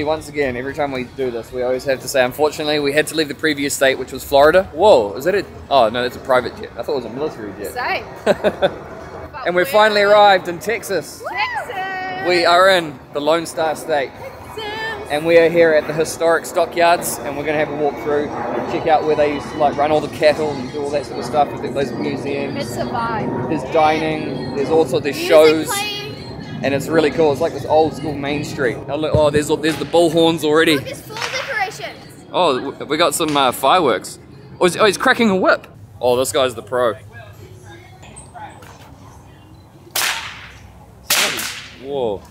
unfortunately, once again, every time we do this, we always have to say, unfortunately, we had to leave the previous state, which was Florida. Whoa, is that it? Oh, no, that's a private jet. I thought it was a military jet. Same. and we finally arrived in Texas. Texas. We are in the Lone Star State. Texas. And we are here at the historic stockyards, and we're going to have a walk through, check out where they used to like run all the cattle and do all that sort of stuff. Those museums. It's a vibe. There's dining. There's also there's Music shows. playing. And it's really cool. It's like this old school Main Street. Oh, look, oh there's there's the bullhorns already. Look, there's decorations. Oh, we got some uh, fireworks. Oh he's, oh, he's cracking a whip. Oh, this guy's the pro. Whoa.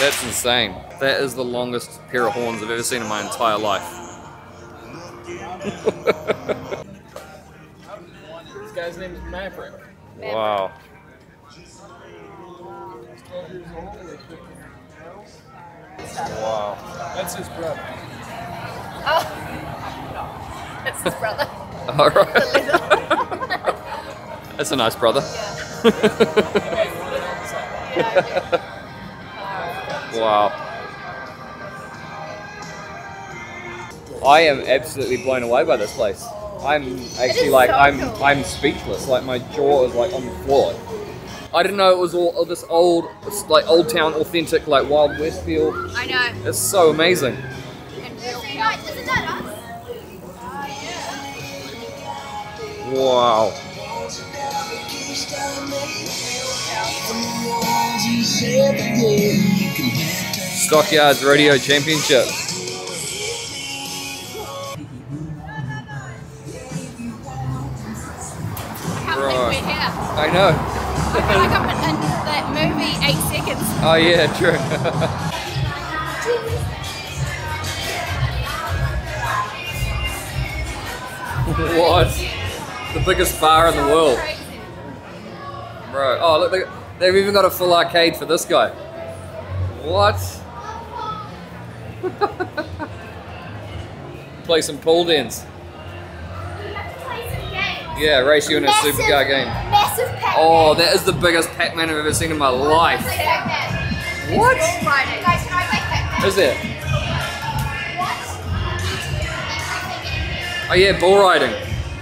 That's insane. That is the longest pair of horns I've ever seen in my entire life. This guy's name is Maverick. Wow. Wow. That's his brother. Oh. That's his brother. All right. That's a nice brother. wow. I am absolutely blown away by this place. I'm actually like so I'm cool. I'm speechless. Like my jaw is like on the floor. I didn't know it was all, all this old, like old town, authentic, like Wild West feel. I know. It's so amazing. And real cow. Isn't that us? Wow. Stockyards Radio Championship. I know. I feel like I'm in that movie, Eight Seconds. Oh yeah, true. what? The biggest bar in the world, bro. Oh look, they- they've even got a full arcade for this guy. What? Play some pool dance. Yeah, race you in a Massive- supercar game. Massive pack. Oh, that is the biggest Pac-Man I've ever seen in my life. What? Guys, can I play Pac-Man? Is it? Oh yeah, bull riding.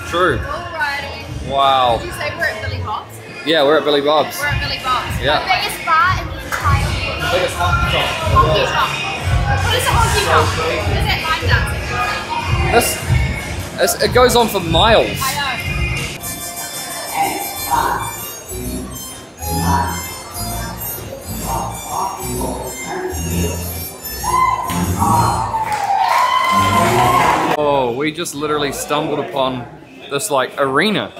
True. Bull riding. Wow. Did you say we're at Billy Bob's? Yeah, we're at Billy Bob's. We're at Billy Bob's. Yeah. The biggest bar in the entire world. Biggest Honky tonk. What is a honky tonk? What is that line dancing? This, this, it goes on for miles. Oh, we just literally stumbled upon this like arena.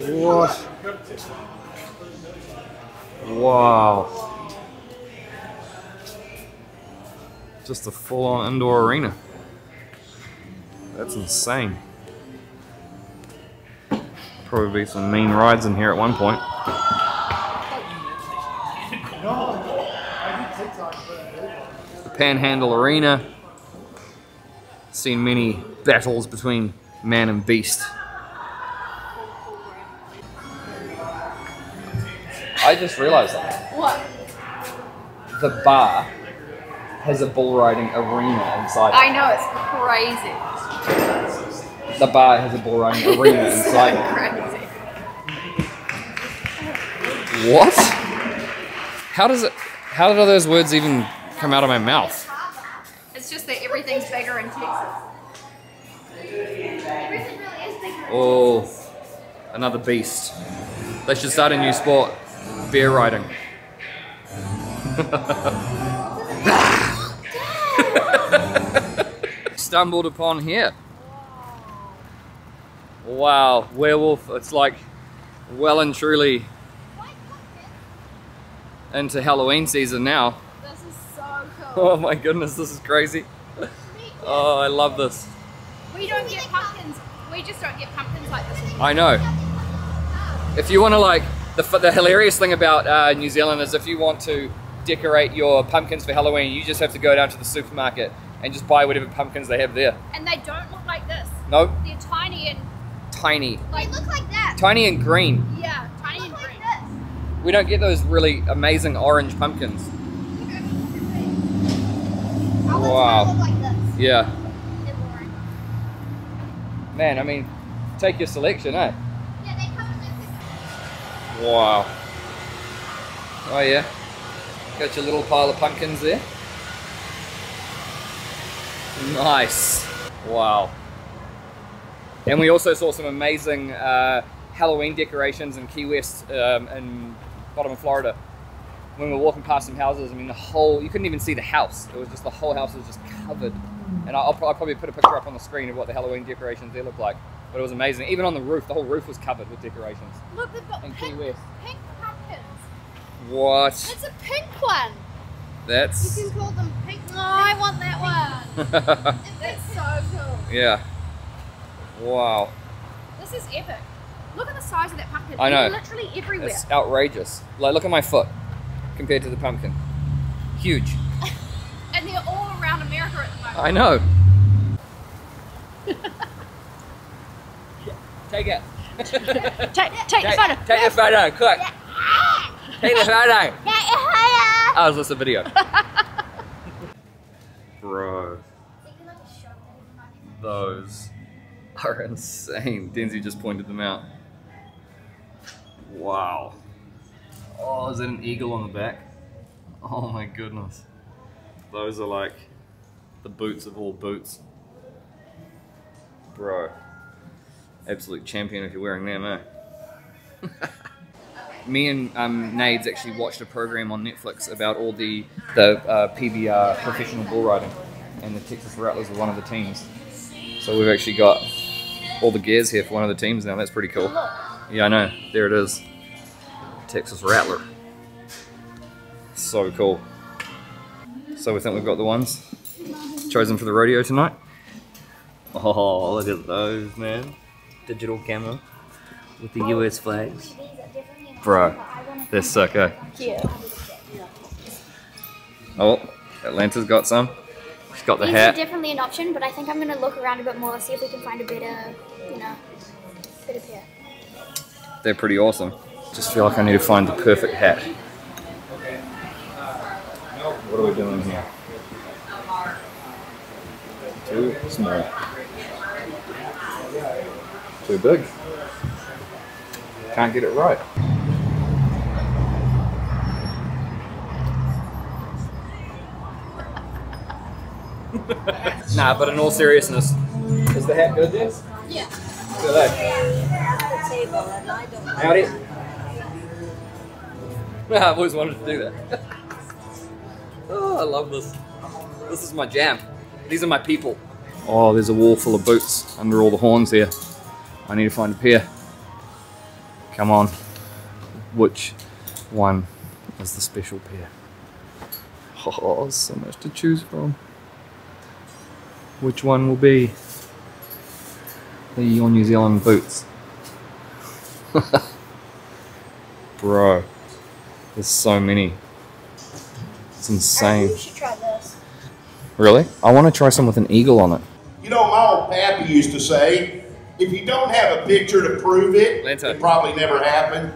What? Wow. Just a full-on indoor arena. That's insane. Probably be some mean rides in here at one point. The Panhandle Arena. Seen many battles between man and beast. I just realized that. What? The bar has a bull riding arena inside. I know, it's crazy. The bar has a bull riding arena inside. it. What? How does it? How did all those words even come out of my mouth? It's just that everything's bigger in Texas. Everything really is bigger. Oh, another beast. They should start a new sport: bear riding. Stumbled upon here. Wow, werewolf. It's like well and truly into Halloween season now. This is so cool. Oh my goodness, this is crazy. Oh, I love this. We don't get pumpkins. We just don't get pumpkins like this. I know. If you want to like, the, the hilarious thing about uh, New Zealand is if you want to decorate your pumpkins for Halloween, you just have to go down to the supermarket and just buy whatever pumpkins they have there. And they don't look like this. Nope, They're tiny and tiny. like They look like that. Tiny and green. yeah, tiny and Look like green. this. We don't get those really amazing orange pumpkins. Wow. like. Yeah. Man, I mean, take your selection, eh? Wow. Oh yeah. Got your little pile of pumpkins there. Nice. Wow. And we also saw some amazing uh, Halloween decorations in Key West um, in bottom of Florida. When we were walking past some houses, I mean, the whole, you couldn't even see the house. It was just, the whole house was just covered. And I'll, I'll probably put a picture up on the screen of what the Halloween decorations there look like. But it was amazing. Even on the roof, the whole roof was covered with decorations. Look, they've got In Key pink, West. pink pumpkins. What? It's a pink one. That's. You can call them pink. Oh, I want that one. That's so cool. yeah. Wow. This is epic. Look at the size of that pumpkin. I know. They're literally everywhere. It's outrageous. Like, look at my foot compared to the pumpkin. Huge. And they're all around America at the moment. I know. Take it. Take, take the Take, photo. take the photo, quick. Take the photo. Oh, is this a video? Bro, those are insane. Denzi just pointed them out. Wow. Oh, is that an eagle on the back? Oh my goodness. Those are like the boots of all boots. Bro. Absolute champion if you're wearing them, eh? Me and um, Nades actually watched a program on Netflix about all the the uh, PBR professional bull riding, and the Texas Rattlers are one of the teams. So we've actually got all the gears here for one of the teams now. That's pretty cool. Yeah, I know. There it is. Texas Rattler. So cool. So we think we've got the ones chosen for the rodeo tonight. Oh, look at those, man. Digital camera with the US flags. Bro, they're sick, eh? Yeah. Oh, Atlanta's got some. She's got the These hat. definitely an option, but I think I'm gonna look around a bit more, see if we can find a better, you know, better pair. They're pretty awesome. Just feel like I need to find the perfect hat. What are we doing here? Too small. Too big. Can't get it right. nah, but in all seriousness, is the hat good, Des? Yeah. Good, eh? Eh? Howdy. I've always wanted to do that. oh, I love this. This is my jam. These are my people. Oh, there's a wall full of boots under all the horns here. I need to find a pair. Come on. Which one is the special pair? Oh, so much to choose from. Which one will be the your New Zealand boots? Bro, there's so many. It's insane. should try this. Really? I want to try some with an eagle on it. You know, my old pappy used to say, if you don't have a picture to prove it, Lanta. it probably never happened.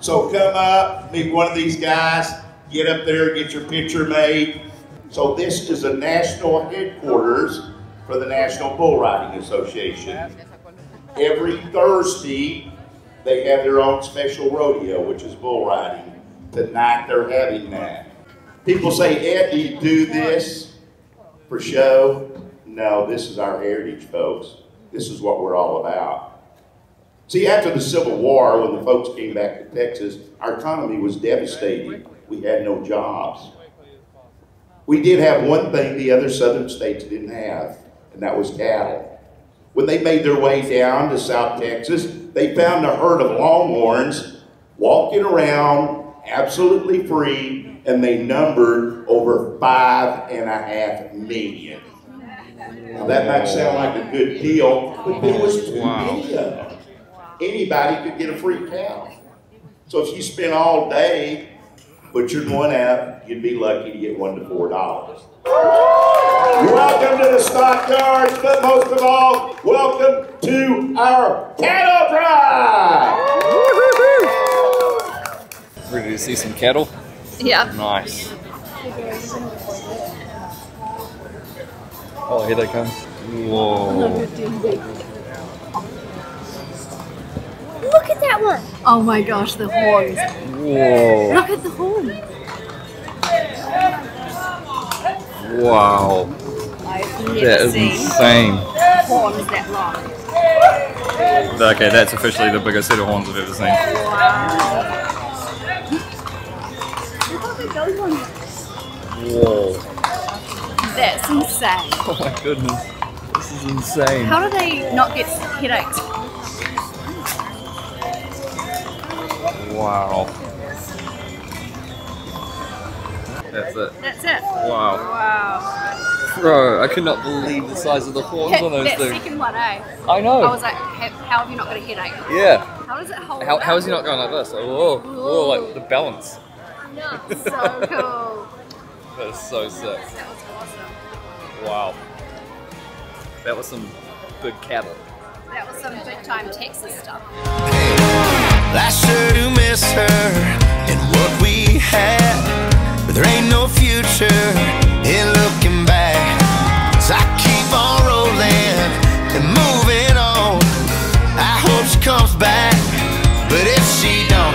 So come up, meet one of these guys, get up there, get your picture made. So this is a national headquarters for the National Bull Riding Association. Every Thursday, they have their own special rodeo, which is bull riding. Tonight they're having that. People say, Ed, do you do this for show? No, this is our heritage, folks. This is what we're all about. See, after the Civil War, when the folks came back to Texas, our economy was devastated. We had no jobs. We did have one thing the other southern states didn't have, and that was cattle. When they made their way down to South Texas, they found a herd of longhorns walking around absolutely free, and they numbered over five and a half million. Now that might sound like a good deal, but there was too many of them. Anybody could get a free cow. So if you spent all day butchering one out, you'd be lucky to get one to four dollars. Welcome to the stockyards, but most of all, welcome to our cattle Ready see some cattle? Yeah. Nice. Oh, here they come. Whoa. Look at that one. Oh my gosh, the horns. Whoa. Look at the horn. Wow. I've That never is seen insane. horns that long. Okay, that's officially the biggest set of horns I've ever seen. Whoa. That's insane. Oh my goodness. This is insane. How do they not get headaches? Wow. That's it. That's it. Wow. Wow. Bro, I could not believe the size of the horns on those that things. second one, eh? I know. I was like, how, have you not got a headache? yeah. How does it hold? How, how is he not going like this? Like, whoa, whoa, like the balance. So cool. That is so sick. That was awesome. Wow. That was some big cattle. That was some big time Texas stuff. I sure do miss her and what we had. But there ain't no future in looking back. So I keep on rolling and moving on. I hope she comes back. But if she don't,